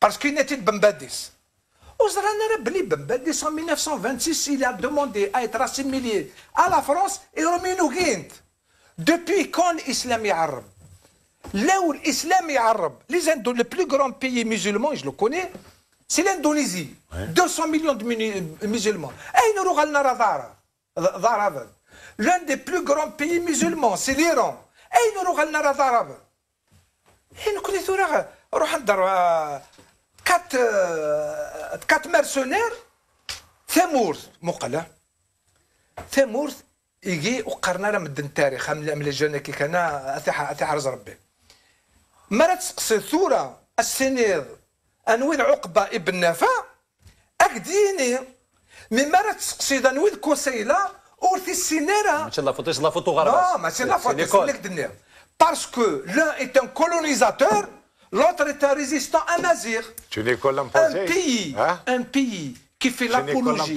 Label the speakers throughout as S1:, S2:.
S1: Parce qu'il était de Bambadis. En 1926, il a demandé à être assimilé à la France et remis nous Depuis quand l'islam est arabe? Là où l'islam est arabe, les le plus grand pays musulman, je le connais, c'est l'Indonésie. 200 millions de musulmans. L'un des plus grands pays musulmans, c'est l'Iran. Et nous connaissons quatre, quatre mercenaires ثمورث مقلة. ثمورث يجي وقرنا من التاريخ. من الجنة كي كان أثح أثح عرز ربي. مرات ثورة السنير أنويد عقبة ابن نافع أكديني من مرات تقصي أنويد كوسيلة أورثي السنيرة.
S2: ماشي لا فوتو غربة.
S1: لا ماشي لا لك دنيا. باسكو لأن ايت ان كولونيزاتور L'autre est un résistant à Nazir.
S3: Tu n'es qu'à l'imposer.
S1: Un pays, hein? un pays qui fait l'apologie.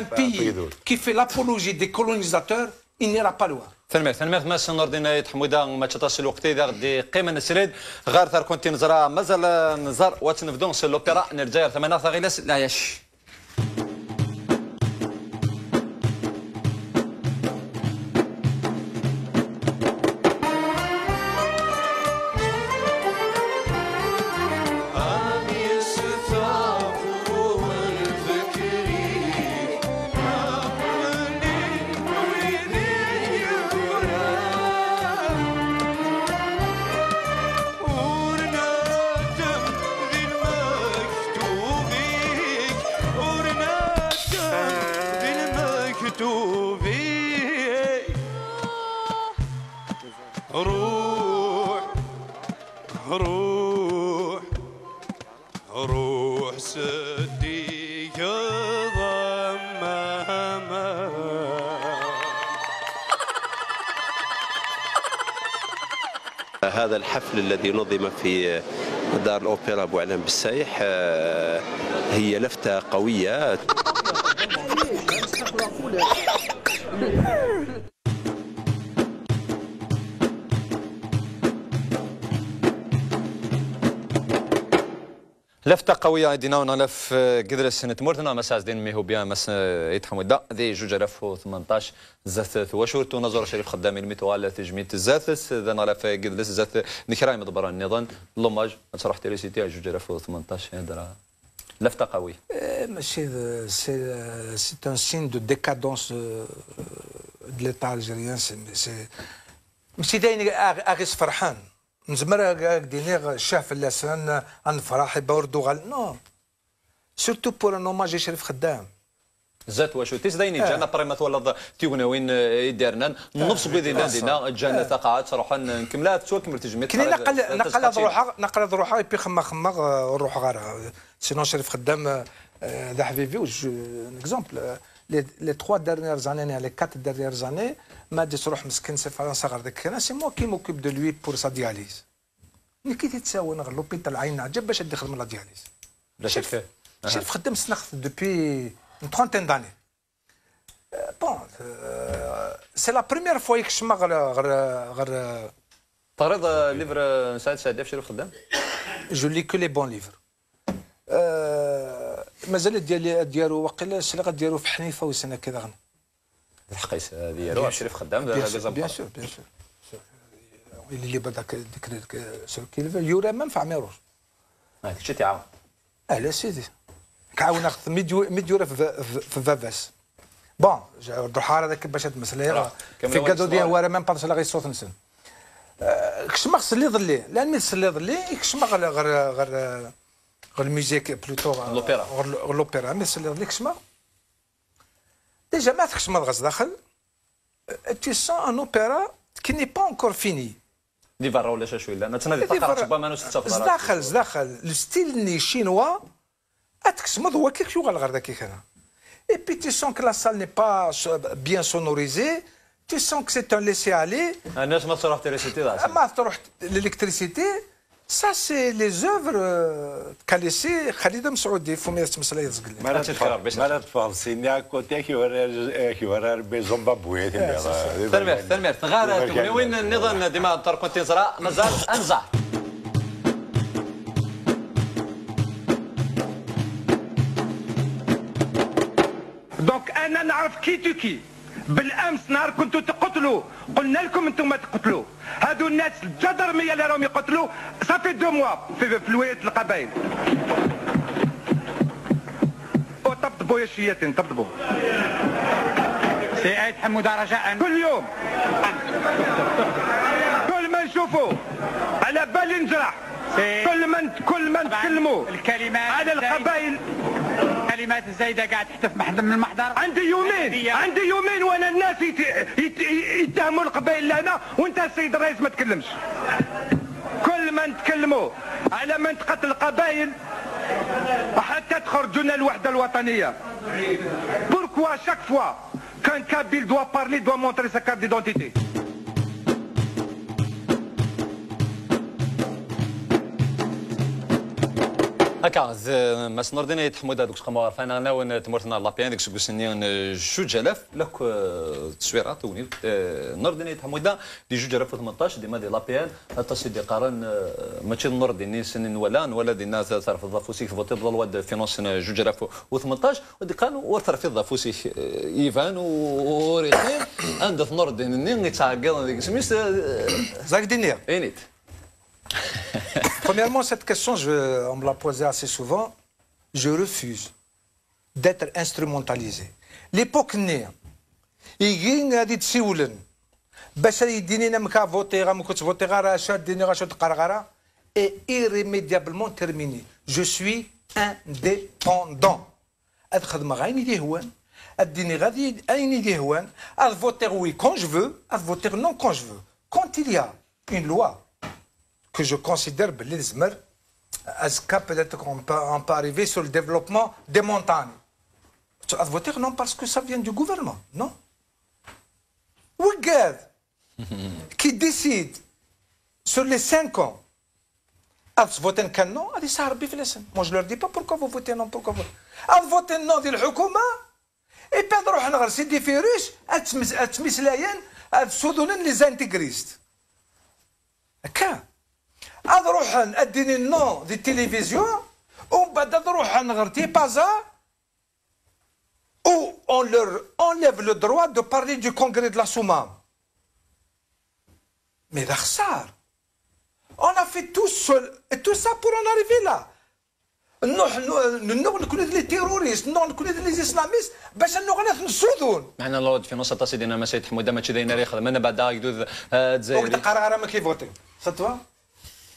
S1: Un pays qui fait l'apologie des colonisateurs, il n'ira pas loin.
S2: ثنمير ثنمير ماس نوردينا حمودا ما تشطاش الوقت اذا غدي قيمه نسريد غير ثار كنت نزرا مازال نزار واتنفدون سي لوبيرا نرجع ثمانية ثغيلس لا يش
S4: هذا الحفل الذي نظم في دار الأوبرا أبو علم بالسايح آه، هي لفتة قوية.
S2: لفتة قوية دينا ونالف قدر السنة مورتنا مساس دين ميهو بيان مس يتحمو دا ذي جوج و 18 زث وشورت ونظر شريف خدامي الميتوال تجميت زث ذا نالف قدر زث نكراي مدبرا النظام لوماج تصرح تيليسيتي جوج ألف و 18 هذا لفتة قوية
S1: ماشي سي ان سين دو ديكادونس دو ليتا الجيريان سي ماشي داين اغيس فرحان. نزمر دينيغ شاف اللسان نفرح بوردوغال نو. سورتو بور ان اوماج شريف خدام
S2: زات واشو. تيس دايني آه. جانا بريمات ولا تيغنا وين يدارنا نفس بيدي دينا جانا ثقات صراحة نكملها تسوى كمل تجمي
S1: كني نقل نقل روحها نقل روحها بي خما خما روح غير سينو شريف خدام ذا حبيبي وج اكزومبل لي تخوا ديرنيير زاني لي كات ديرنيير زاني ما دي تروح مسكين سي فرنسا غير داك الكلام سي موا كي موكيب دو لوي بور سا دياليز ملي كي تتساوى غير لوبيتال العين عجب باش يخدم لا دياليز
S2: لا شك
S1: شريف خدام سنخ دوبي ترونتين داني بون سي لا بروميير فوا يكشما غير غير غير
S2: تعرض ليفر سعد في شريف خدام
S1: جو لي كو لي بون ليفر مازال ديال ديالو وقيلا السلاقه ديالو في حنيفة وسنة كذا غن
S2: الحقيس ديالو شريف خدام بيان
S1: سور بيان سور سور. اللي بدك ديك يورا مام في عميروش
S2: هذاك الشيء تعاون
S1: آه لا سيدي. كعاون ناخذ 100 يورا في فافاس. بون الضحى هذاك باش هاد المسألة في كادو ديال ورا مام با غير صوت نسن. كشما خص اللي ظلي. لأن مي اللي ظلي كشما غير غير غير الميوزيك بلوتو
S2: لوبيرا
S1: لوبيرا مي سلي ليك شما ديجا ما تخشما الغاز داخل tu sens un opéra qui n'est pas encore fini
S2: دي برا ولا شويه لا نتنادي فقره ربما نو ستة
S1: زداخل زداخل الستيل ني شينوا اتكسمض هو كيك شو غير ذاك انا Et puis tu sens que la salle n'est pas bien sonorisée, tu sens que c'est un laisser-aller.
S2: الناس ما تروح تريسيتي
S1: ما تروح l'électricité Ça, c'est les œuvres euh, qu'a laissées Khalid Msoudi, Foumiya Tmsla Yazgli.
S3: مرات فلسطينية كوتي كيوري كيوري ربي زومبابوي
S2: تنمير تنمير غارة تولي وين النظام ديما الطرق تزرع مازال انزع
S5: دونك أنا نعرف كي تو كي بالامس نهار كنتو تقتلوا قلنا لكم أنتم ما تقتلوا. هذو الناس الجدرميه اللي راهم يقتلوا. صافي دو موا في, في الولايات القبائل. طبطبوا يا شياتين طبطبوا.
S6: سي ايد حموده رجاء.
S5: كل يوم. نشوفوا على بالي نجرح كل من كل من تكلموا.
S6: الكلمات
S5: على القبائل.
S6: الكلمات الزايدة قاعد تحتف من المحضر.
S5: عندي يومين. عندي يومين وأنا الناس يت... يت... يتهموا القبائل لنا وأنت السيد الرئيس ما تكلمش. كل ما نتكلموا على منطقة القبائل حتى تخرجوا لنا الوحده الوطنيه pourquoi chaque fois qu'un Kabyle doit parler doit montrer sa carte d'identité
S2: هكا ماس نردنا يتحمد هذوك شقما فانا أنا ون تمرتنا لا بيان ديك شكو سنين جوج الاف لك تصويرات وني نردنا يتحمد دي جوج الاف 18 ديما دي لا بيان حتى دي قارن ماشي نرد دي سنين ولا ولا دي الناس تعرف الضافوسي فوتي بلا الواد فينونس جوج الاف و18 ودي قالوا ورثر في الضافوسي ايفان وريخين عند نرد ني تعقل ديك سميس
S1: زاك دينيا
S2: اينيت
S1: Premièrement, cette question, je, on me l'a posée assez souvent. Je refuse d'être instrumentalisé. L'époque née, يجي غادي تسولن باش يديني انا مكا فوتي غا كنت فوتي غا شاديني غا شاد قرقره اي irrémédiablement terminé. Je suis indépendant. هاد الخدمه غاين يدي هوان اديني غادي اين يدي هوان اد فوتير وي كون جو فو اد فوتير نون كون جو فو كونت il y a une loi que je considère Belil Zmer, cas peut-être qu'on peut, on peut arriver sur le développement des montagnes. Tu vas voter non parce que ça vient du gouvernement, non Ouigad, qui décide sur les cinq ans, à voter un non, à ça Moi je leur dis pas pourquoi vous votez non, pourquoi vous à voter non de l'Hukuma, et puis نروح نغرسي دي فيروش اتمسلايين تسودون les intégristes. كان أروح اديني النو دي التلفزيون ومن بعد نروح نغرتي بازا ou on leur enlève le droit de parler du congrès de la Soumam. Mais d'Akhsar, on a fait tout seul, et tout ça pour en arriver là. نروح نكون لي تيروريست نروح نكون لي اسلاميست باش نغلط نسودون
S2: معنا لورد في نص تصيدنا ما سيد حموده ما تشدينا ريخ من بعد يدوز
S1: تزايري وقت قرار ما كيفوتي صدوا